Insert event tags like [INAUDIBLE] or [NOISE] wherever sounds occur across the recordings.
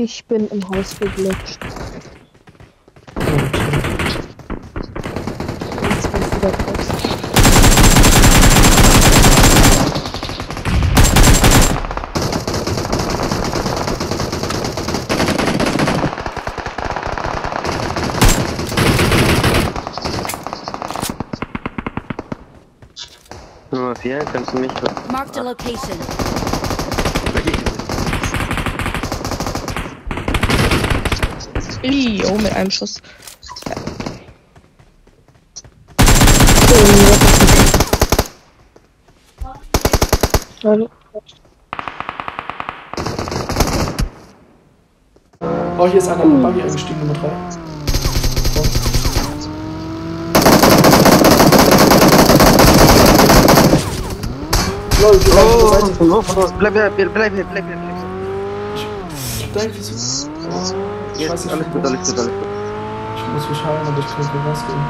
Ich bin im Haus geglitscht. Jetzt bin ich wieder draußen. Nummer 4, kannst du mich Marked a location. Ih, oh, mit einem Schuss. Hallo. Oh, hier ist einer in den Buggy eingestiegen, Nummer 3. Lol, die oh. Oh, Seite. oh, oh, bleib hier, bleib hier, bleib hier, bleib hier. Dein wieso? Ich Jetzt, weiß nicht, alles gut, alles gut, alles gut. Ich muss mich heilen, aber ich kann nicht mehr rausgehen.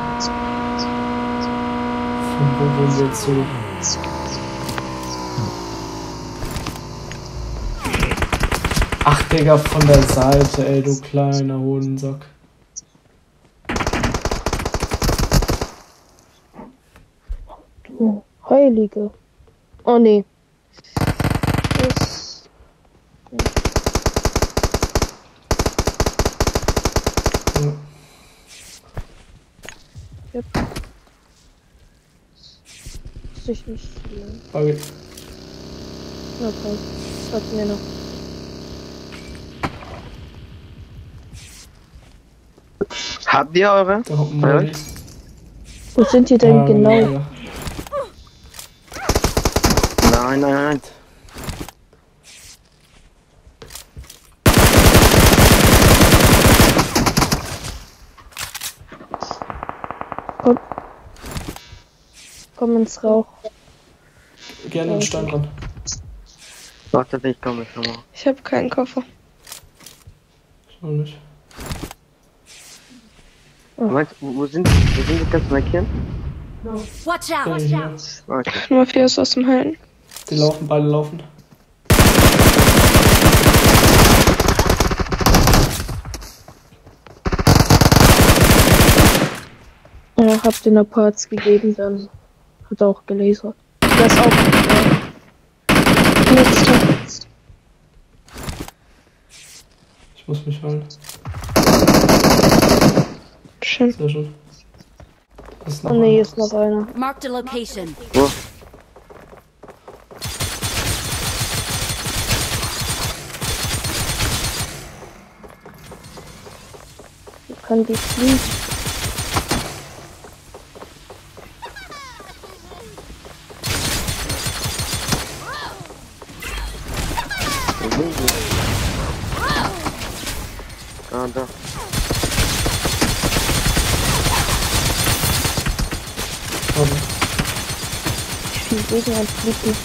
Von wo wollen wir jetzt so? Ach, Digga, von der Seite, ey, du kleiner Hodensack. Oh, Heilige. Oh nee. Das, Ja. Yep. Muss ich nicht spielen. Buggy. Okay. Was mir noch? Habt ihr eure? Ja. wir. Wo sind die denn Ja, genau? ja. Nein, nein, nein. Komm ins Rauch. Gerne einen Stein dran. Warte, ich komme schon mal. Ich habe keinen Koffer. Schau nicht. Meinst, wo wo sind wo sind die? Du markieren? Watch Ja, out! hier. Okay. Nummer 4 ist aus dem Heilen. Die laufen, beide laufen. Ja, hab den Parts gegeben, dann hat er auch gelasert. Der ist auch. Äh, letzter. Ich muss mich heilen. Schön. Sehr schön. Das ist noch Oh nee, ist noch einer. Marked a location. Wo? Kann die fliegen? Ah, da. Warte. Wie viel Gegner fliegt nicht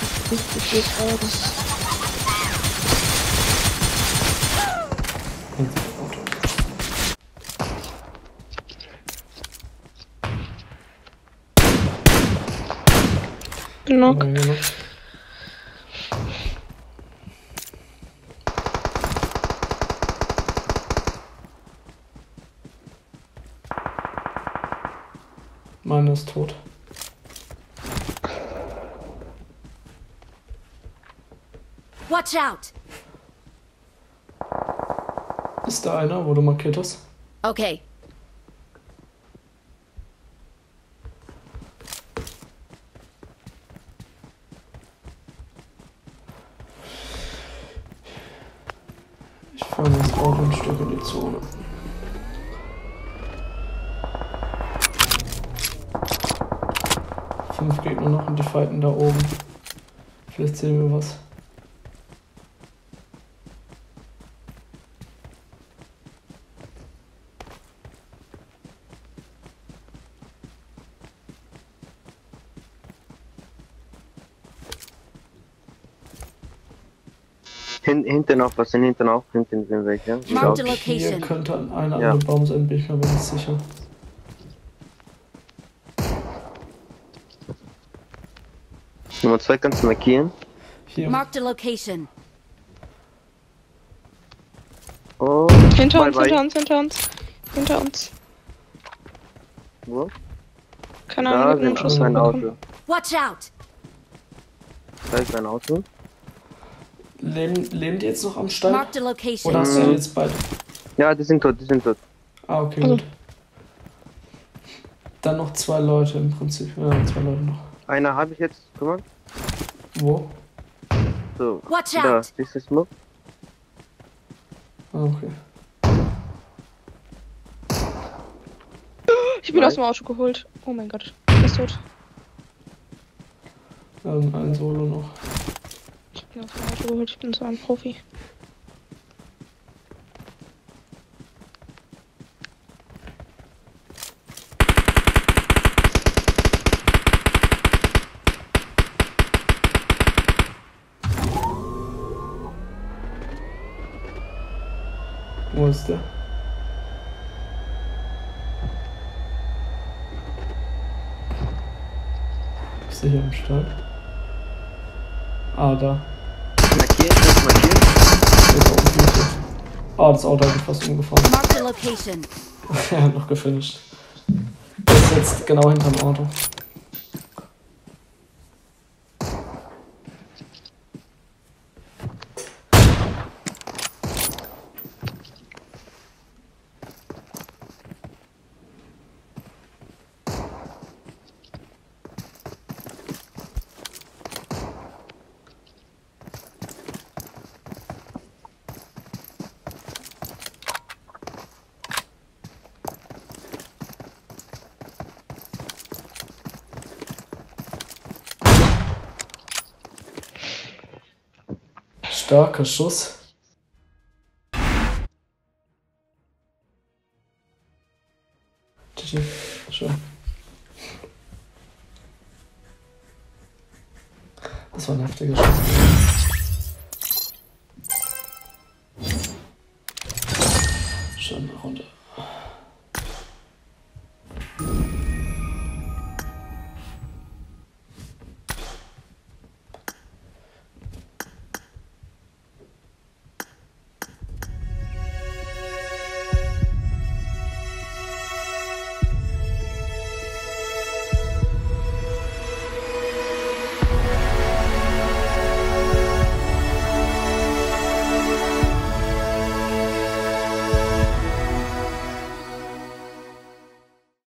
Meine ist tot. Watch out! Ist da einer, wo du markiert hast? Okay. Ich fahre das Auto ein Stück in die Zone. Fünf Gegner noch und die fighten da oben. Vielleicht sehen wir was. Hin, hinten auch, was sind hinten auch? Hinten sind welche. Ja. a Hier könnte an einer Ja. andere Baum sein, bin ich mir aber nicht sicher. Nummer 2 kannst du markieren. Hier. Marked a location. Hinter Bye, uns, bye. hinter uns, hinter uns. Hinter uns. Wo? Keine Da Ahnung, einen sind Schuss ein. Auto. Watch out! Da ist ein Auto. Leben, leben die jetzt noch am Stall? Oder location. hast du Mhm. jetzt beide? Ja, die sind tot, die sind tot. Ah, okay, Also. gut. Dann noch zwei Leute im Prinzip. Ja, zwei Leute noch. Einer habe ich jetzt, guck mal. Wo? So, Watch da, out! dieses Smoke. Ah, okay. Ich bin Nein. aus dem Auto geholt. Oh mein Gott. Er ist tot. Ähm, ein Solo noch. Ich bin aus dem Auto geholt. Ich bin so ein Profi. Wo ist der? Ist der hier am Stall? Ah, da. Markiert, das markiert. Ah, das Auto hat mich fast umgefahren. [LAUGHS] Er hat noch gefinisht. Ist jetzt genau hinterm Auto. Starker Schuss. Schön. Das war ein heftiger Schuss.